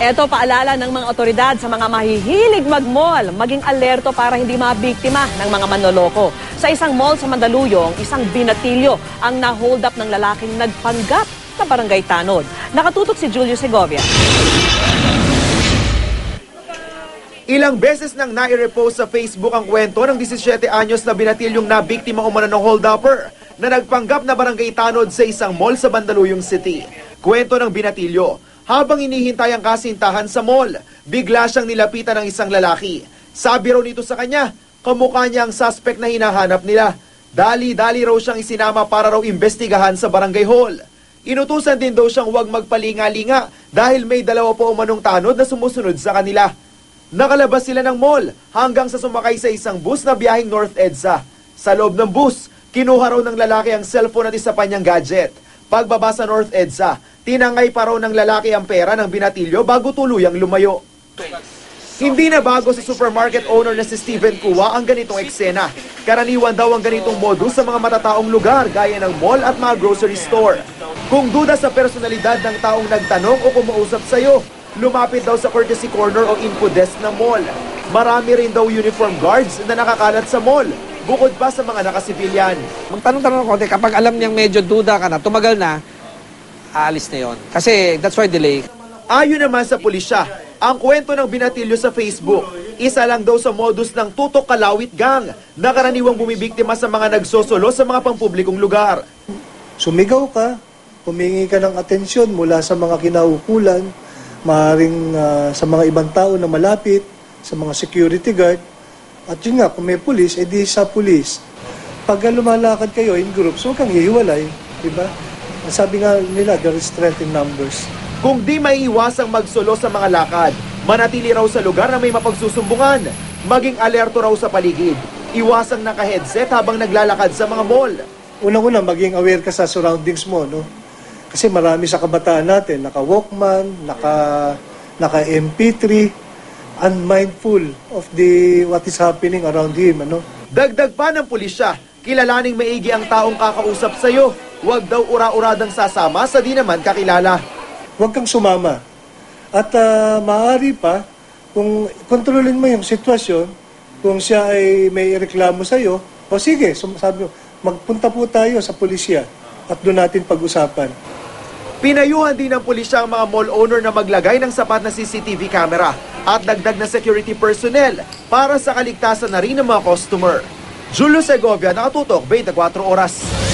Ito paalala ng mga otoridad sa mga mahihilig mag-mall, maging alerto para hindi mabiktima ng mga manloloko. Sa isang mall sa Mandaluyong, isang binatilyo ang na-hold up ng lalaking nagpanggap sa barangay Tanod. Nakatutok si Julio Segovia. Ilang beses nang nai-repost sa Facebook ang kwento ng 17 anyos na binatilyong na biktima umano ng hold-upper na nagpanggap na barangay tanod sa isang mall sa Bandaluyong City. Kwento ng binatilyo, habang inihintay ang kasintahan sa mall, bigla siyang nilapitan ng isang lalaki. Sabi raw nito sa kanya, kamukha niya ang suspect na hinahanap nila. Dali-dali raw siyang isinama para raw imbestigahan sa barangay hall. Inutusan din daw siyang huwag magpalinga-linga dahil may dalawa po umanong tanod na sumusunod sa kanila. Nakalabas sila ng mall hanggang sa sumakay sa isang bus na biyaheng North EDSA. Sa loob ng bus, kinuha raw ng lalaki ang cellphone at isa pa niyang gadget. Pagbaba sa North EDSA, tinangay pa raw ng lalaki ang pera ng binatilyo bago tuluyang lumayo. Hindi na bago sa supermarket owner na si Steven Kuwa ang ganitong eksena. Karaniwan daw ang ganitong modus sa mga matataong lugar gaya ng mall at mga grocery store. Kung duda sa personalidad ng taong nagtanong o kumausap sa'yo, lumapit daw sa courtesy corner o info desk ng mall. Marami rin daw uniform guards na nakakalat sa mall, bukod pa sa mga nakasibilyan. Magtanong-tanong ako, kapag alam niyang medyo duda ka na, tumagal na, aalis na yon. Kasi that's why delay. Ayon naman sa pulisya, ang kwento ng binatilyo sa Facebook, isa lang daw sa modus ng tutok kalawit gang na karaniwang bumibiktima sa mga nagsosolo sa mga pampublikong lugar. sumigaw ka, humingi ka ng atensyon mula sa mga kinaukulan, maaaring ah, sa mga ibang tao na malapit, sa mga security guard, at yun nga, kung may pulis, edi sa pulis. Pag lumalakad kayo in groups, huwag kang hihiwalay, di ba? Sabi nga nila, there is strength in numbers. Kung di maiiwasang magsolo sa mga lakad, manatili raw sa lugar na may mapagsusumbungan, maging alerto raw sa paligid, iwasang naka-headset habang naglalakad sa mga mall. Unang-una, maging aware ka sa surroundings mo, no? Kasi marami sa kabataan natin, naka-Walkman, naka, naka-MP3, unmindful of the what is happening around him, ano? Dagdag pa ng pulisya, kilalaning maigi ang taong kakausap sa'yo. Huwag daw ura-uradang sasama sa di naman kakilala. Huwag kang sumama. At ah, maaari pa, kung kontrolin mo yung sitwasyon, kung siya ay may reklamo sa'yo, o sige, sabi mo, magpunta po tayo sa pulisya at doon natin pag-usapan. Pinayuhan din ng pulisya ang mga mall owner na maglagay ng sapat na CCTV camera at dagdag na security personnel para sa kaligtasan na rin ng mga customer. Julio Segovia, nakatutok, 24 oras.